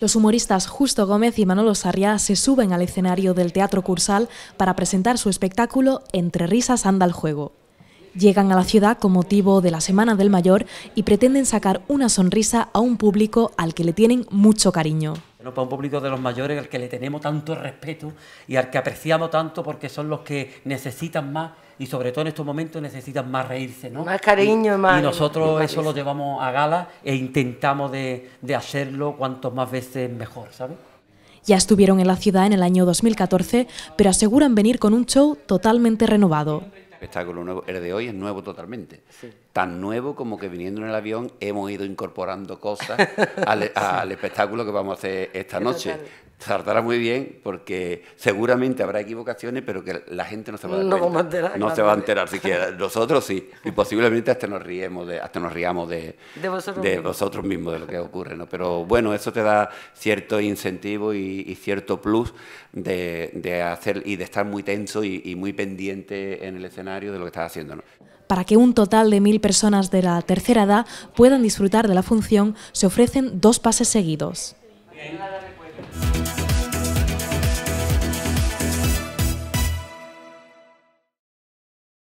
Los humoristas Justo Gómez y Manolo Sarriá se suben al escenario del Teatro Cursal para presentar su espectáculo Entre risas anda el juego. Llegan a la ciudad con motivo de la Semana del Mayor y pretenden sacar una sonrisa a un público al que le tienen mucho cariño. Para un público de los mayores al que le tenemos tanto respeto y al que apreciamos tanto porque son los que necesitan más y sobre todo en estos momentos necesitan más reírse, ¿no? Más cariño y, más... Y nosotros eso lo llevamos a gala e intentamos de, de hacerlo cuanto más veces mejor, ¿sabes? Ya estuvieron en la ciudad en el año 2014, pero aseguran venir con un show totalmente renovado. Espectáculo nuevo, el de hoy es nuevo totalmente. Tan nuevo como que viniendo en el avión hemos ido incorporando cosas al, al espectáculo que vamos a hacer esta noche tratará muy bien porque seguramente habrá equivocaciones, pero que la gente no se va a dar no cuenta. a enterar, no claro. se va a enterar siquiera. Nosotros sí, y posiblemente hasta nos riemos de, hasta nos riamos de, De vosotros de mismos. vosotros mismos, de lo que ocurre, ¿no? Pero bueno, eso te da cierto incentivo y, y cierto plus de, de hacer y de estar muy tenso y, y muy pendiente en el escenario de lo que estás haciendo, ¿no? Para que un total de mil personas de la tercera edad puedan disfrutar de la función, se ofrecen dos pases seguidos.